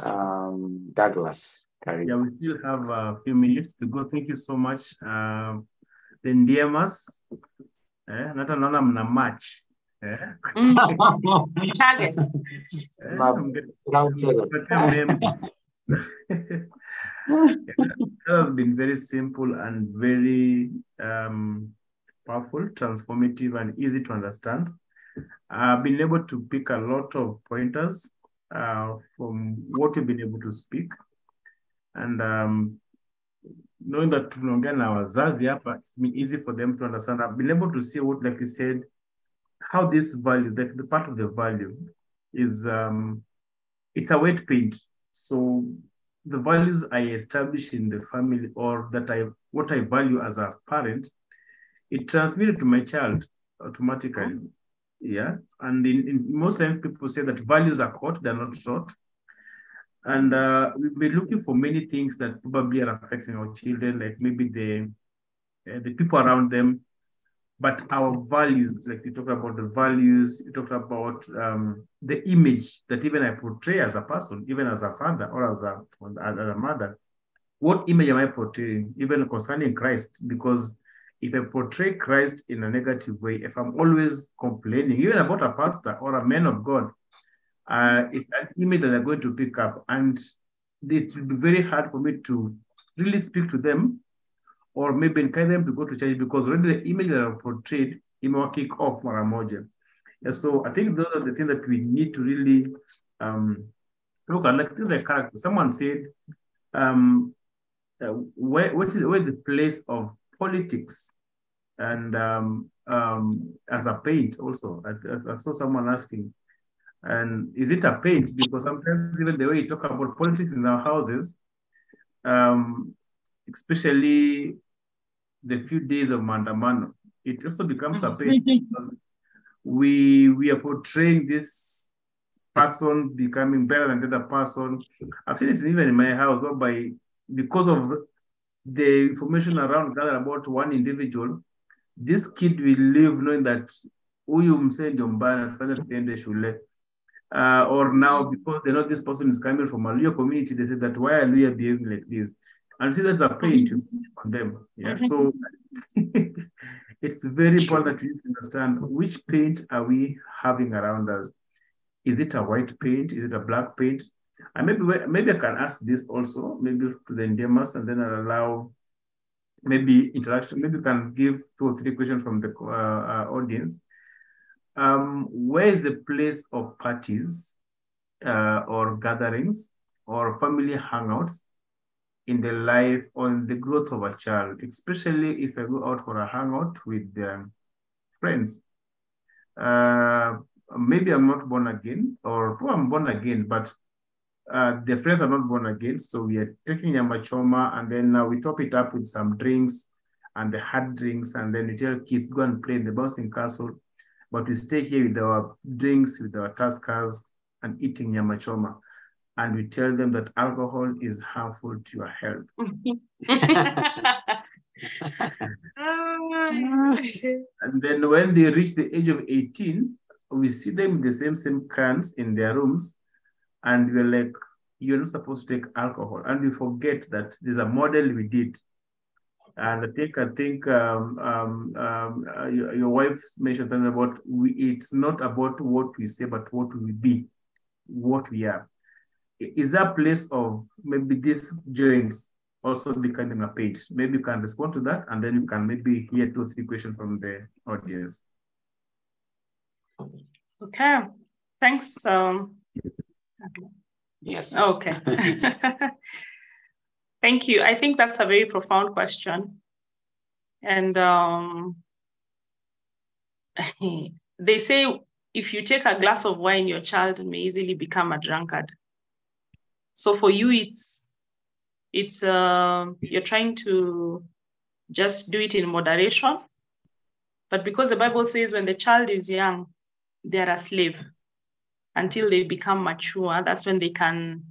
Um, Douglas, carry Yeah, we still have a few minutes to go. Thank you so much. Um, the Ndiemas, eh, not another mna match. Eh? Mm. (laughs) Target. Eh, Ma- I'm getting- Round table. (laughs) That has been very simple and very um, powerful, transformative, and easy to understand. I've been able to pick a lot of pointers uh, from what we've been able to speak. And um, knowing that tunaongea na wazazi it's been easy for them to understand. I've been able to see what, like you said, how this value, like the part of the value is, um, it's a wet paint. So the values I establish in the family or that I, what I value as a parent, it transmitted to my child automatically. Yeah. And in, in most times people say that values are caught, they're not taught. And uh, we've been looking for many things that probably are affecting our children, like maybe the uh, the people around them, but our values, like we talked about the values, we talked about um, the image that even I portray as a person, even as a father or as a, as a mother. What image am I portraying, even concerning Christ? Because if I portray Christ in a negative way, if I'm always complaining, even about a pastor or a man of God, uh, it's an image that they're going to pick up. And it will be very hard for me to really speak to them or maybe encourage them to go to church because already the image that are portrayed kick off mara moja. Yeah, so I think those are the things that we need to really um, look at. Like the character. Someone said, um, uh, where, what is, where is the place of politics and um, um, as a paint also? I, I, saw someone asking, and is it a paint? Because sometimes even the way you talk about politics in our houses, um, especially the few days of Maandamano, it also becomes a pain because we we are portraying this person becoming better than the other person. I've seen it even in my house, by because of the information around gathered about one individual, this kid will live knowing that huyu msee ndio mbaya anafanya tuende shule. Uh, or now because they know this person is coming from a Luhya community, they say that why are Luhya behaving like this? And see that's a pain to on them. Yeah. So (laughs) it's very important that we understand which paint are we having around us. Is it a white paint? Is it a black paint? And maybe maybe I can ask this also, maybe to the endeavors, and then I'll allow maybe interaction. Maybe you can give two or three questions from the uh, uh, audience. Um, where is the place of parties uh, or gatherings or family hangouts in the life or in the growth of a child, especially if I go out for a hangout with friends. Uh, maybe I'm not born again, or oh, I'm born again, but uh, the friends are not born again. So we are taking Nyama Choma and then now we top it up with some drinks and the hard drinks. And then we tell kids, go and play in the bouncing castle. But we stay here with our drinks, with our Tuskers and eating Nyama Choma and we tell them that alcohol is harmful to your health. (laughs) and then when they reach the age of 18, we see them with the same same cans in their rooms, and we're like, you're not supposed to take alcohol. And we forget that there's a model we did. And I think I think um, um, um, uh, your, wife mentioned something about we, it's not about what we say, but what we be, what we are is that a place of maybe these joints also becoming a page? Maybe you can respond to that, and then you can maybe hear two or three questions from the audience. Okay, thanks. Yes. okay. (laughs) Thank you. I think that's a very profound question. And um, (laughs) they say if you take a glass of wine, your child may easily become a drunkard. So for you, it's it's uh, you're trying to just do it in moderation. But because the Bible says when the child is young, they're a slave until they become mature. That's when they can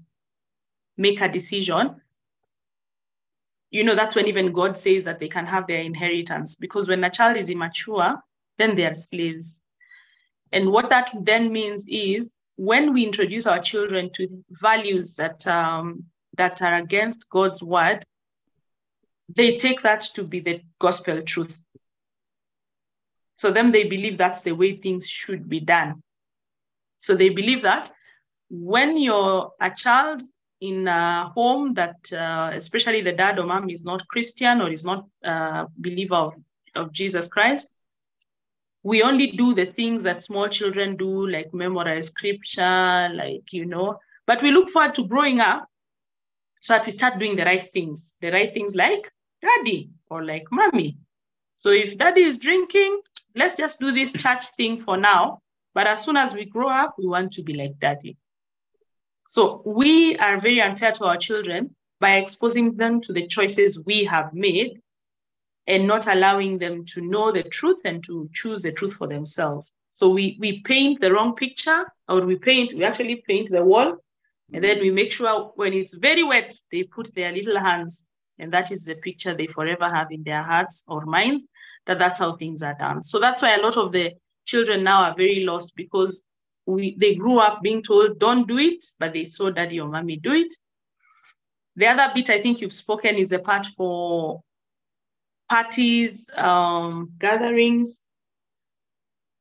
make a decision you know, that's when even God says that they can have their inheritance because when a child is immature, then they are slaves. And what that then means is when we introduce our children to values that um, that are against God's word, they take that to be the gospel truth. So then they believe that's the way things should be done. So they believe that when you're a child in a home that, uh, especially the dad or mom is not Christian or is not a believer of, of Jesus Christ, we only do the things that small children do, like memorize scripture, like, you know, but we look forward to growing up so that we start doing the right things, the right things like daddy or like mommy. So if daddy is drinking, let's just do this church thing for now. But as soon as we grow up, we want to be like daddy. So we are very unfair to our children by exposing them to the choices we have made and not allowing them to know the truth and to choose the truth for themselves. So we we paint the wrong picture, or we paint, we actually paint the wall, and then we make sure when it's very wet, they put their little hands, and that is the picture they forever have in their hearts or minds, that that's how things are done. So that's why a lot of the children now are very lost because we they grew up being told don't do it, but they saw daddy or mommy do it. The other bit I think you've spoken is the part for parties, um, gatherings.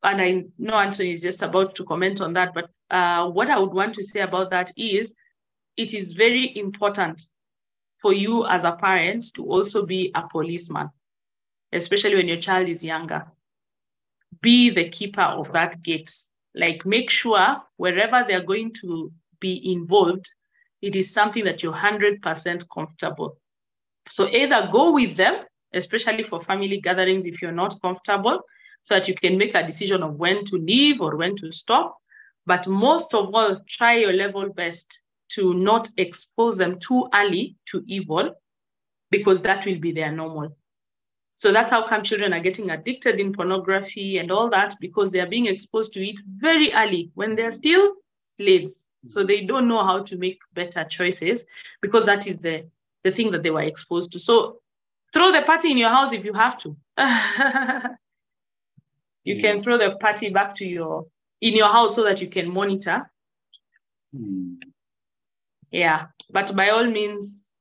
And I know Anthony is just about to comment on that, but uh, what I would want to say about that is it is very important for you as a parent to also be a policeman, especially when your child is younger. Be the keeper of that gate like make sure wherever they're going to be involved, it is something that you're 100% comfortable. So either go with them, especially for family gatherings if you're not comfortable, so that you can make a decision of when to leave or when to stop. But most of all, try your level best to not expose them too early to evil because that will be their normal. So that's how come children are getting addicted in pornography and all that because they are being exposed to it very early when they're still slaves. So they don't know how to make better choices because that is the, the thing that they were exposed to. So throw the party in your house if you have to. (laughs) you mm. can throw the party back to your in your house so that you can monitor. Mm. Yeah, but by all means,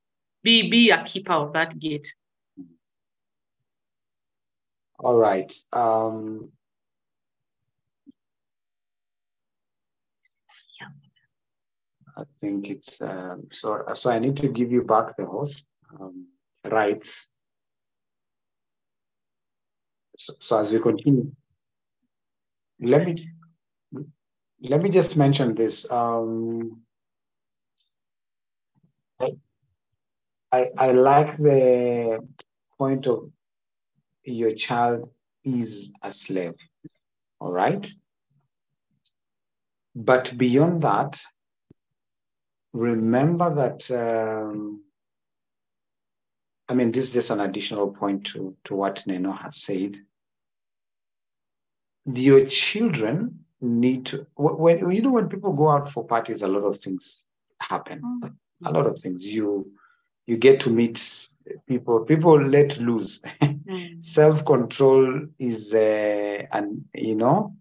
be be a keeper of that gate. All right. Um, I think it's um, so. So I need to give you back the host um, rights. So, so as we continue, let me let me just mention this. Um, I I like the point of your child is a slave. All right. But beyond that, remember that, um, I mean, this is just an additional point to, to what Neno has said. Your children need to, when, you know, when people go out for parties, a lot of things happen. Mm-hmm. A lot of things. You, you get to meet people people let loose. (laughs) Mm. self control is uh, and you know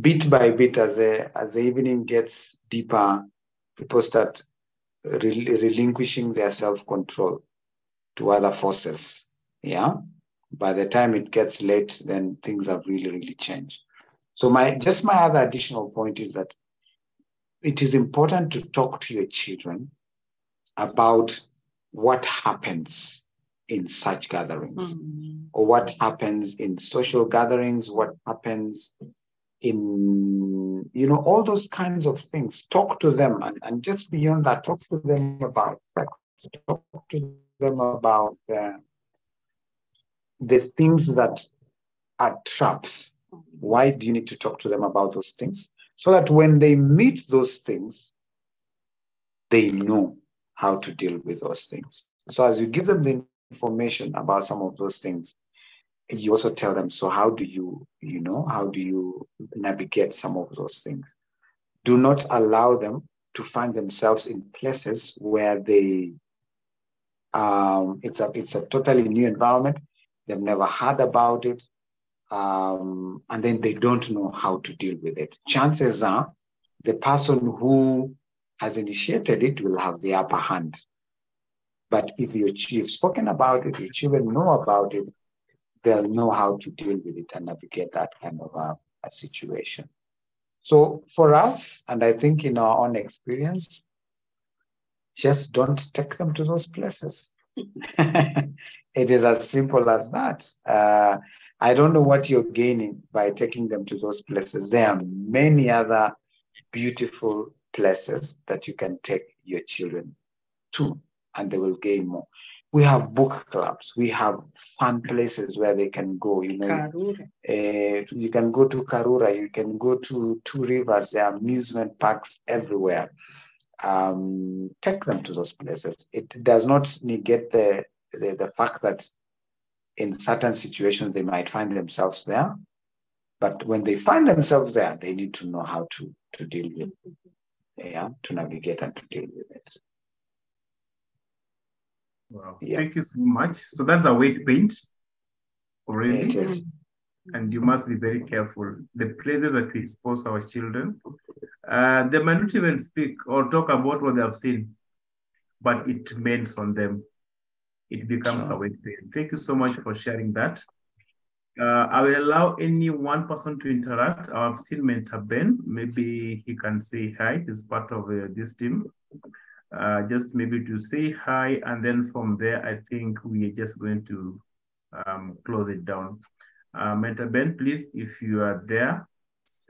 bit by bit as the as the evening gets deeper people start re- relinquishing their self control to other forces. Yeah? By the time it gets late then things have really really changed. So my just my other additional point is that it is important to talk to your children about what happens in such gatherings? Mm-hmm. or what happens in social gatherings? What happens in you know all those kinds of things. Talk to them and, and just beyond that talk to them about sex. Talk to them about uh, the things that are traps. Why do you need to talk to them about those things? So that when they meet those things they know how to deal with those things. So as you give them the information about some of those things, you also tell them, so how do you, you know, how do you navigate some of those things? Do not allow them to find themselves in places where they Um, it's a it's a totally new environment. They've never heard about it, um, and then they don't know how to deal with it. Chances are, the person who has initiated it will have the upper hand. But if you, you've spoken about it, your children know about it, they'll know how to deal with it and navigate that kind of a, a situation. So for us, and I think in our own experience, just don't take them to those places. (laughs) it is as simple as that. Uh, I don't know what you're gaining by taking them to those places. There are many other beautiful places that you can take your children to, and they will gain more. We have book clubs. We have fun places where they can go. You know, uh, you can go to Karura, you can go to Two Rivers, there are amusement parks everywhere. Um, take them to those places. It does not negate the, the, the fact that in certain situations they might find themselves there. But when they find themselves there, they need to know how to, to deal with yeah, to navigate and to deal with it. Wow. Yeah. Thank you so much. So that's a wet paint already. It is. and you must be very careful. The places that we expose our children, uh, they might not even speak or talk about what they have seen, but it remains on them. It becomes Sure. a wet paint. Thank you so much for sharing that. Uh, I will allow any one person to interact. I've seen Mentor Ben. Maybe he can say hi. He's part of uh, this team. Uh, just maybe to say hi, and then from there, I think we are just going to um, close it down. Uh, Mentor Ben, please, if you are there, say